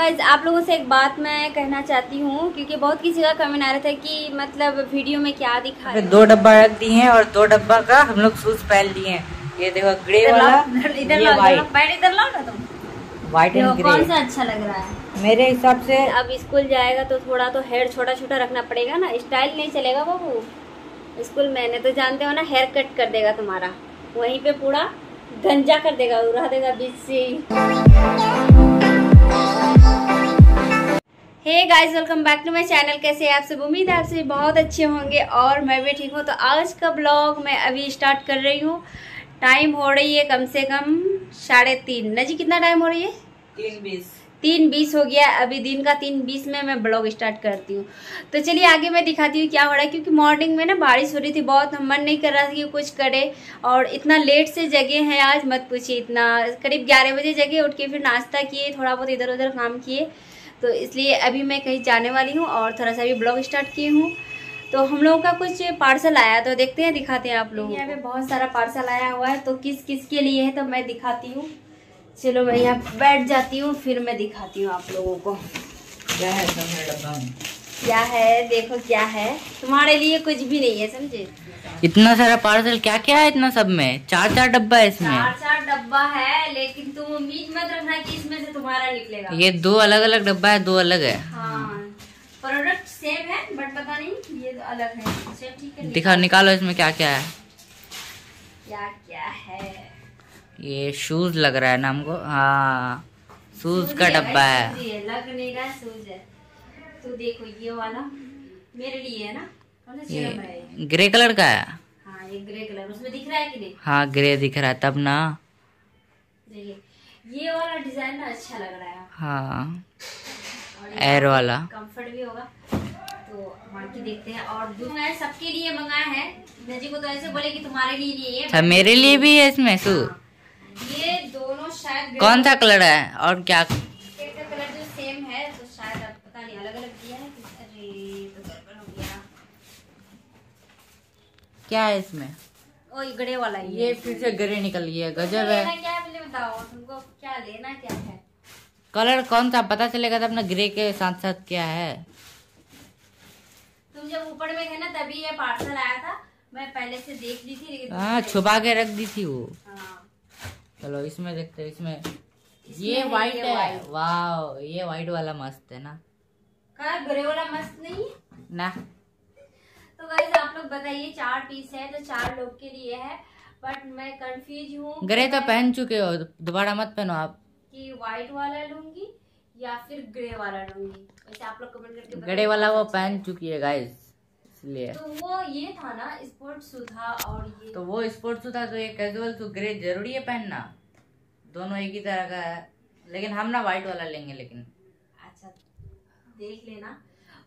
Guys आप लोगों से एक बात मैं कहना चाहती हूँ क्योंकि बहुत किसी का कमेंट आ रहा था कि मतलब वीडियो में क्या दिखा रहे दो डब्बा रख दिए हैं और दो डब्बा का हम लोग शूज़ पहन लिए हैं। ये देखो ग्रे वाला इधर इधर लाओ ना तुम। व्हाइट एंड देखो, कौन सा अच्छा लग रहा है? मेरे हिसाब से अब स्कूल जाएगा तो थोड़ा तो हेयर छोटा छोटा रखना पड़ेगा ना। स्टाइल नहीं चलेगा बाबू स्कूल मैंने तो जानते हो ना हेयर कट कर देगा तुम्हारा। वहीं पे पूरा गंजा कर देगा उड़ा देगा बीच से hey guys welcome back to my channel कैसे आप सब? उम्मीद है आपसे बहुत अच्छे होंगे और मैं भी ठीक हूँ। तो आज का ब्लॉग मैं अभी स्टार्ट कर रही हूँ। टाइम हो रही है कम से कम साढ़े तीन। नजी, कितना टाइम हो रही है? तीन बीस। तीन बीस हो गया अभी दिन का तीन बीस में मैं ब्लॉग स्टार्ट करती हूँ। तो चलिए आगे मैं दिखाती हूँ क्या हो रहा है क्योंकि मॉर्निंग में ना बारिश हो रही थी बहुत हम मन नहीं कर रहा था कि कुछ करे और इतना लेट से जगे हैं आज मत पूछिए इतना करीब ग्यारह बजे जगे उठ के फिर नाश्ता किए थोड़ा बहुत इधर उधर काम किए। तो इसलिए अभी मैं कहीं जाने वाली हूँ और थोड़ा सा अभी ब्लॉग स्टार्ट किए हूँ। तो हम लोगों का कुछ पार्सल आया तो देखते हैं दिखाते हैं आप लोग यहाँ पे बहुत सारा पार्सल आया हुआ है तो किस किस के लिए है तो मैं दिखाती हूँ। चलो मैं यहाँ बैठ जाती हूँ फिर मैं दिखाती हूँ आप लोगों को। क्या है सब डब्बा में? क्या है? देखो क्या है। तुम्हारे लिए कुछ भी नहीं है समझे? इतना सारा पार्सल क्या क्या है इतना सब में? चार चार डब्बा है इसमें। चार चार डब्बा है लेकिन तुम उम्मीद मत रखना कि इसमें से तुम्हारा निकलेगा। ये दो अलग अलग डब्बा है दो अलग है। हाँ प्रोडक्ट सेम है बट पता नहीं ये तो अलग है। सेम ठीक है दिखाओ निकालो। इसमें क्या क्या है। क्या क्या है? ये शूज़ लग रहा है ना हमको। हाँ शूज़ का डब्बा है। ही लग नहीं रहा सूज है। तो देखो ये वाला मेरे लिए है ना है ये? ग्रे कलर का है? हाँ ये ग्रे कलर उसमें दिख रहा है कि नहीं? हाँ ग्रे दिख रहा है तब ना। ये वाला डिज़ाइन ना अच्छा लग रहा है। हाँ एयर वाला। कंफर्ट भी होगा। तो बाकी देखते हैं। और है सबके लिए मंगाया है नजी को तो ऐसे बोले कि तुम्हारे लिए नहीं है अच्छा मेरे लिए भी है। इसमें शू ये दोनों शायद कौन सा कलर है और क्या? कलर जो सेम है तो शायद पता नहीं अलग अलग दिया है अरे तो गड़बड़ हो गया। क्या है इसमें? ओ गड़े वाला ही ये फिर से ग्रे निकल गया गजब है। क्या है बताओ तुमको क्या लेना क्या है? कलर कौन सा? पता चलेगा तब ना ग्रे के साथ साथ क्या है। तुम जब ऊपर में थे ना तभी ये पार्सल आया था। मैं पहले से देख ली थी लेकिन हाँ छुपा के रख दी थी वो। हाँ। चलो इसमें देखते हैं इसमें। ये व्हाइट ये है। वाह ये व्हाइट वाला मस्त है ना। कहा ग्रे वाला मस्त नहीं है? ना। तो गाइस आप लोग बताइए चार पीस है तो चार लोग के लिए है। बट मैं कंफ्यूज हूँ ग्रे तो पहन चुके हो दोबारा मत पहनो आप। कि व्हाइट वाला लूँगी या फिर ग्रे वाला लूँगी? वैसे आप लोग कमेंट करके ग्रे वाला वो पहन चुकी है गाइस इसलिए। तो वो ये था ना स्पोर्ट था और ये तो वो स्पोर्ट था तो ये कैजुअल शू ग्रे ज़रूरी है पहनना। दोनों एक ही तरह का है। लेकिन हम ना व्हाइट वाला लेंगे लेकिन। अच्छा देख लेना।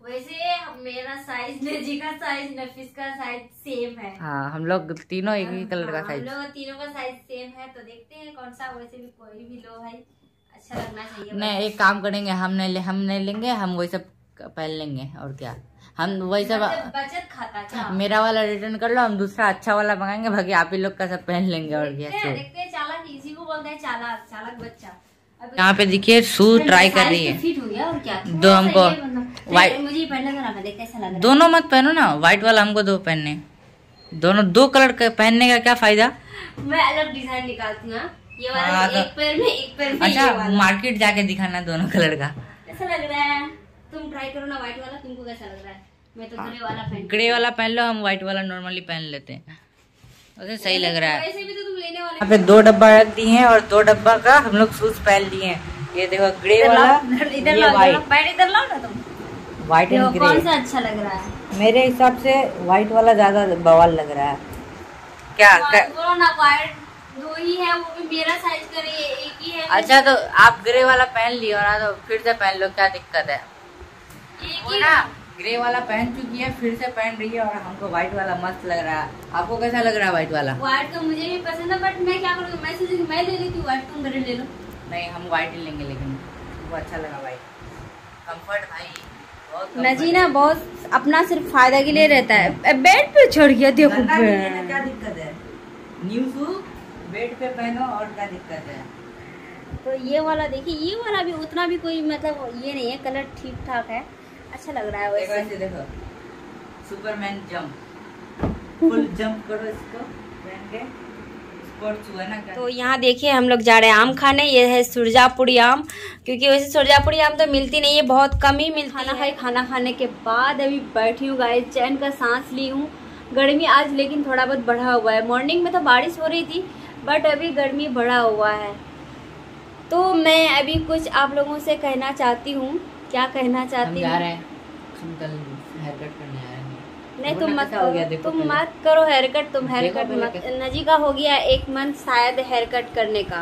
वैसे मेरा साइज़ नजी का साइज़ नफिस का साइज़ सेम है। हाँ हम लोग तीनों एक ही कलर का हाँ, हम साइज़ लोग तीनों का साइज़ सेम है तो देखते हैं कौन सा वैसे भी कोई भी लो भाई। अच्छा लगना चाहिए नहीं एक काम करेंगे हम नहीं ले हम नहीं लेंगे हम वही सब पहन लेंगे और क्या। हम वही सब मतलब बचत खाता क्या मेरा वाला रिटर्न कर लो हम दूसरा अच्छा वाला मंगाएँगे बाकी आप ही लोग का सब पहन लेंगे और क्या हैं चालाक इसी को बोलते हैं चालाक चालाक बच्चा। यहाँ पे देखिए शू ट्राई कर रही है। फिट हो दो हमको लग रहा दोनों मत पहनो ना व्हाइट वाला हमको दो पहनने। दोनों दो कलर का पहनने का क्या फ़ायदा? मैं अलग डिज़ाइन निकालती हूँ हाँ। ये वाला हाँ, तो तो- एक पैर में एक पैर में अच्छा मार्केट जाके दिखाना दोनों कलर का। कैसा लग रहा है। तुम ट्राई करो ना व्हाइट वाला तुमको कैसा लग रहा है? मैं तो ग्रे वाला पहन ग्रे वाला पहन लो हम व्हाइट वाला नॉर्मली पहन लेते हैं। वैसे सही लग रहा है। वैसे भी तो तुम लेने वाले यहाँ पे दो डब्बा रख दिए हैं और दो डब्बा का हम लोग शूज़ पहन लिए हैं। ये देखो ग्रे वाला इधर- लाओ, व्हाइट इधर लाओ ना तुम। व्हाइट एंड देखो कौन सा अच्छा लग रहा है? मेरे हिसाब से व्हाइट वाला ज़्यादा बवाल लग रहा है। क्या क- बोलो ना व्हाइट दो ही है वो भी मेरा साइज़ का ये एक ही है। अच्छा तो आप ग्रे वाला पहन लियो ना तो फिर से पहन लो क्या दिक्कत है? वो ना ग्रे वाला पहन चुकी है फिर से पहन रही है और हमको व्हाइट वाला मस्त लग रहा है। आपको कैसा लग रहा है व्हाइट वाला? व्हाइट तो मुझे भी पसंद है बट मैं क्या करूँगी मैं सोची मैं ले लेती हूँ व्हाइट तुम ग्रे ले लो। नहीं हम व्हाइट ही लेंगे लेकिन वो अच्छा लगा भाई कंफर्ट भाई नजीना बहुत अपना सिर्फ़ फ़ायदा के लिए रहता है। बेड पे छोड़ गया देखो। क्या दिक्कत है? न्यू शू बेड पे पहनो और क्या दिक्कत है? तो ये वाला देखिए ये वाला भी उतना भी कोई मतलब ये नहीं है कलर ठीक ठाक है। अच्छा लग रहा है वैसे। ऐसे देखो। सुपरमैन जंप फुल जंप करो इसको पहन के। स्पोर्ट्स हुआ ना तो यहाँ देखिए हम लोग जा रहे हैं आम खाने। ये है सुरजापुरी आम क्योंकि वैसे सुरजापुरी आम तो मिलती नहीं है बहुत कम ही मिलती खाना है। खाना खाने के बाद अभी बैठी हूँ गाय चैन का सांस ली हूँ। गर्मी आज लेकिन थोड़ा बहुत बढ़ा हुआ है। मॉर्निंग में तो बारिश हो रही थी बट अभी गर्मी बढ़ा हुआ है। तो मैं अभी कुछ आप लोगों से कहना चाहती हूँ क्या कहना हम चाहती जा हूँ? रहे हैं। हम कल हेयर कट करने आ रहे हैं। नहीं तुम मत हो गया देखो तुम मत करो हेयर कट तुम हेयर कट मत नजी का हो गया एक मंथ शायद हेयर कट करने का।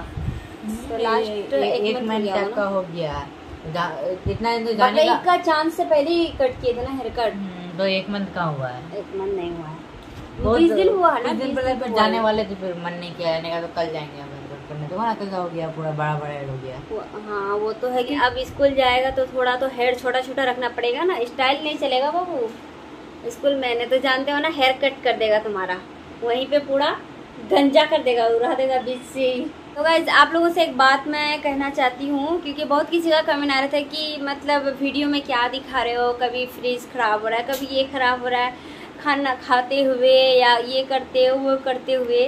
तो लास्ट एक, मंथ तक का हो गया। इतना दिन तो जाने का का चाँद से पहले ही कट किए थे ना हेयर कट हम्म, तो एक मंथ का हुआ है। एक मंथ नहीं हुआ है। बीस दिन हुआ ना बीस दिन पहले जाने वाले थे फिर मन नहीं किया आने का तो कल जाएँगे हम। हेयर कट तो कैसा हो गया, पूरा बड़ा बड़ा हेड हो गया। हाँ वो तो है कि अब स्कूल जाएगा तो थोड़ा तो हेयर छोटा छोटा रखना पड़ेगा ना स्टाइल नहीं चलेगा बाबू। स्कूल मैंने तो जानते हो ना हेयर कट कर देगा तुम्हारा। वहीं पे पूरा गंजा कर देगा, उड़ा देगा बीच से तो गाइज़ आप लोगों से एक बात मैं कहना चाहती हूँ, क्योंकि बहुत किसी का कमेंट आ रहा था कि मतलब वीडियो में क्या दिखा रहे हो, कभी फ्रिज खराब हो रहा है, कभी ये खराब हो रहा है, खाना खाते हुए या ये करते हुए वो करते हुए।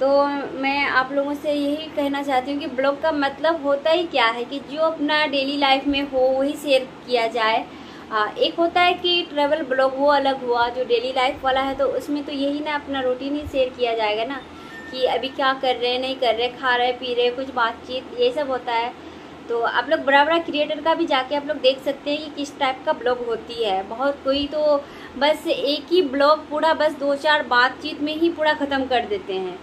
तो मैं आप लोगों से यही कहना चाहती हूँ कि ब्लॉग का मतलब होता ही क्या है कि जो अपना डेली लाइफ में हो वही शेयर किया जाए। आ, एक होता है कि ट्रैवल ब्लॉग वो अलग हुआ जो डेली लाइफ वाला है तो उसमें तो यही ना अपना रूटीन ही शेयर किया जाएगा ना कि अभी क्या कर रहे हैं नहीं कर रहे खा रहे पी रहे कुछ बातचीत ये सब होता है। तो आप लोग बड़ा बड़ा क्रिएटर का भी जाके आप लोग देख सकते हैं कि किस टाइप का ब्लॉग होती है। बहुत कोई तो बस एक ही ब्लॉग पूरा बस दो चार बातचीत में ही पूरा ख़त्म कर देते हैं।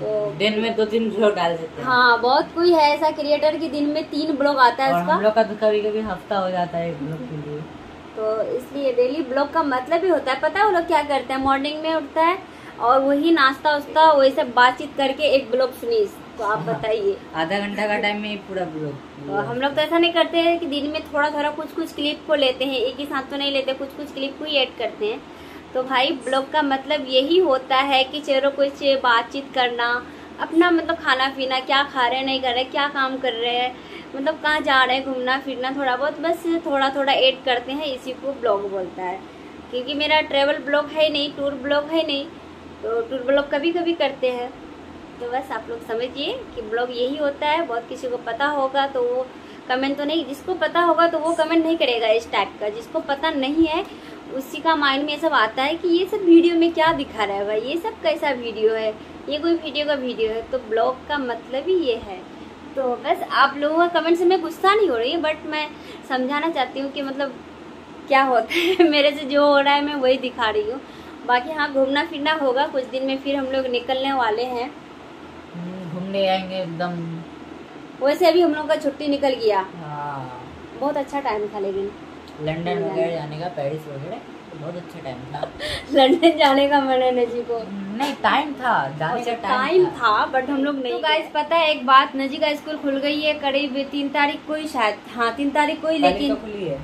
तो दिन में दो तीन ब्लॉग डाल देते हैं। हाँ बहुत कोई है ऐसा क्रिएटर की दिन में तीन ब्लॉग आता है उसका। हम लोग का तो कभी कभी हफ़्ता हो जाता है एक ब्लॉग के लिए। तो इसलिए डेली ब्लॉग का मतलब ही होता है। पता है वो लोग क्या करते हैं? मॉर्निंग में उठता है और वही नाश्ता उस्ता वही सब बातचीत करके एक ब्लॉग फिनिश तो आप बताइए। आधा घंटा का टाइम में ही पूरा ब्लॉग तो हम लोग तो ऐसा नहीं करते हैं कि दिन में थोड़ा थोड़ा कुछ कुछ क्लिप को लेते हैं। एक ही साथ तो नहीं लेते कुछ कुछ क्लिप को ही ऐड करते हैं। तो भाई, ब्लॉग का मतलब यही होता है कि चलो कुछ बातचीत करना, अपना मतलब खाना पीना क्या खा रहे हैं, नहीं कर रहे क्या काम कर रहे हैं मतलब कहाँ जा रहे हैं, घूमना, फिरना, थोड़ा बहुत, बस थोड़ा थोड़ा ऐड करते हैं, इसी को ब्लॉग बोलता है। क्योंकि मेरा ट्रेवल ब्लॉग है नहीं टूर ब्लॉग है नहीं तो टूर ब्लॉग कभी कभी करते हैं। तो बस आप लोग समझिए कि ब्लॉग यही होता है, बहुत किसी को पता होगा तो वो कमेंट तो नहीं, जिसको पता होगा तो वो कमेंट नहीं करेगा इस टाइप का, जिसको पता नहीं है उसी का माइंड में ये सब आता है कि ये सब वीडियो में क्या दिखा रहा है भाई? ये सब कैसा वीडियो है? ये कोई वीडियो का वीडियो है? तो ब्लॉग का मतलब ही ये है। तो बस आप लोगों का कमेंट से मैं गुस्सा नहीं हो रही बट मैं समझाना चाहती हूँ कि मतलब क्या होता है। मेरे से जो हो रहा है मैं वही दिखा रही हूँ। बाकी हाँ घूमना फिरना होगा कुछ दिन में फिर हम लोग निकलने वाले हैं। हम्म, घूमने आएँगे एकदम। वैसे अभी हम लोग का छुट्टी निकल गया। हाँ। बहुत अच्छा टाइम था लेकिन। लंदन वगैरह जाने का पेरिस वगैरह तो बहुत अच्छा टाइम था। लंदन जाने का मन है नजी को। नहीं टाइम था जाने का टाइम टाइम था। बट हम लोग नहीं तो गाइस पता है एक बात नजी का स्कूल खुल गई है करीब तीन तारीख को ही शायद। हाँ तीन तारीख को ही ही लेकिन तो खुली है।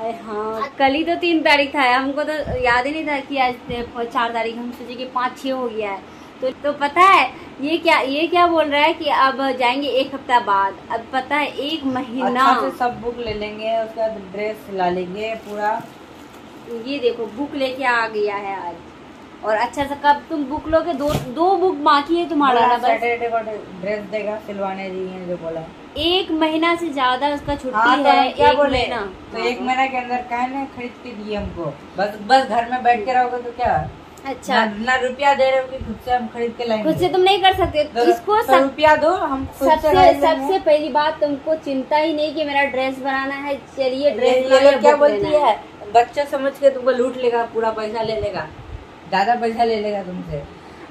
अरे हाँ। कल ही तो तीन तारीख था हमको तो याद ही नहीं था कि आज चार तारीख हम सोचे कि पाँच छः हो गया है। तो तो पता है ये क्या ये क्या बोल रहा है कि अब जाएँगे एक हफ़्ता बाद? अब पता है एक महीना। अच्छा से सब बुक ले लेंगे उसके बाद ड्रेस सिला लेंगे पूरा। ये देखो बुक लेके आ गया है आज। और अच्छा सा कब तुम बुक लोगे? दो दो बुक बाकी है तुम्हारा ना बस? ड्रेस देगा सिलवाने दी जो बोला। एक महीना से ज़्यादा उसका छुट्टी हाँ तो है क्या एक बोले? महीना। तो एक महीना के अंदर कहने खरीद के दिए हमको। बस बस घर में बैठ के रहोगे तो क्या? अच्छा। ना, रुपया दे रहे हो कि खुद से हम खरीद के लाएँगे? खुद से तुम नहीं कर सकते। तो, इसको तो सब, रुपया दो हम खुद सबसे सबसे पहली बात तुमको चिंता ही नहीं कि मेरा ड्रेस बनाना है। चलिए ड्रेस ये क्या बोलती है। बच्चा समझ के तुमको लूट लेगा पूरा पैसा ले लेगा। ज़्यादा पैसा ले लेगा तुमसे।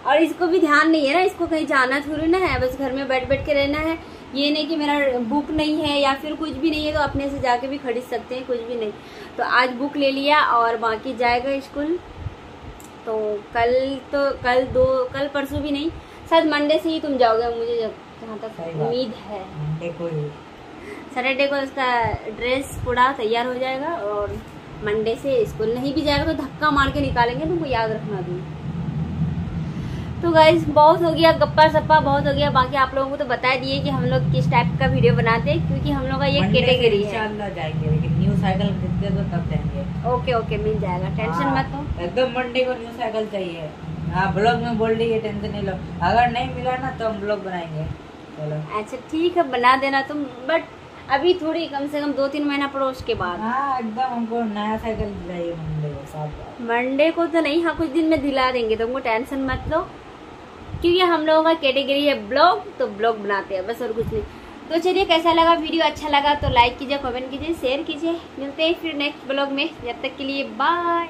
और इसको भी ध्यान नहीं है ना इसको कहीं जाना थोड़ी ना है। बस घर में बैठ बैठ के रहना है। ये नहीं कि मेरा बुक नहीं है या फिर कुछ भी नहीं है तो अपने से जाके भी खरीद सकते हैं कुछ भी नहीं। तो आज बुक ले लिया और बाकी जाएगा स्कूल। तो कल तो कल दो कल परसों भी नहीं शायद मंडे से ही तुम जाओगे मुझे जब- जहाँ तक उम्मीद है। सैटरडे को उसका ड्रेस पूरा तैयार हो जाएगा और मंडे से स्कूल नहीं भी जाएगा तो धक्का मार के निकालेंगे तुमको याद रखना तुम तो गाइज़ बहुत हो गया गप्पा सप्पा बहुत हो गया। बाकी आप लोगों को तो बता दिए कि हम लोग किस टाइप का वीडियो बनाते हैं क्योंकि हम लोग का ये कैटेगरी है। जाएँगे लेकिन न्यू साइकिल खरीदते तो तब जाएँगे। ओके ओके मिल जाएगा। टेंशन हाँ, मत हो। एकदम मंडे को न्यू साइकिल चाहिए। हाँ ब्लॉग में बोल रही है टेंशन नहीं लो। अगर नहीं मिला ना तो हम ब्लॉग बनाएँगे। चलो। अच्छा ठीक है बना देना तुम बट अभी थोड़ी कम से कम दो तीन महीना पड़ो उसके बाद। हाँ एकदम हमको नया साइकिल मंडे को मंडे को तो नहीं हाँ कुछ दिन में दिला देंगे तुमको टेंशन मत लो। क्योंकि हम लोगों का कैटेगरी है ब्लॉग तो ब्लॉग बनाते हैं, बस और कुछ नहीं। तो चलिए, कैसा लगा वीडियो अच्छा लगा तो लाइक कीजिए कमेंट कीजिए शेयर कीजिए। मिलते हैं फिर नेक्स्ट ब्लॉग में। जब तक के लिए बाय